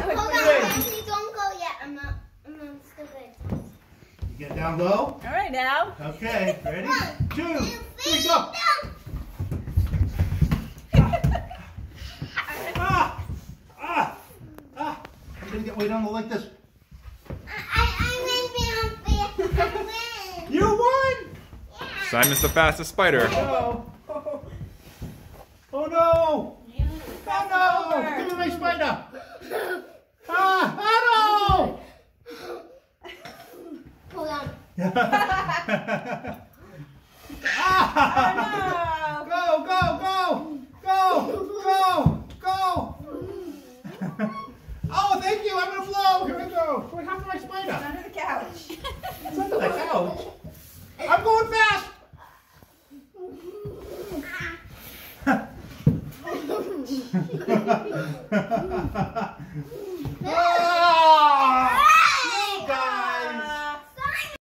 Hold on, Daddy, don't go yet. I'm not. I'm not still good. You get down low. All right now. Okay, ready? One, Two, two, three, three, go. go. Ah! Ah! Ah! I'm gonna get way down low like this. I, I, I win, win, I win. You won! Yeah. Simon's the fastest spider. Oh! Oh no! Oh no! ah! Go, go, go! Go, go, go! oh, thank you, I'm gonna blow! Here we go! What happened to my spider? It's under the couch. It's under the couch? I'm going fast! oh!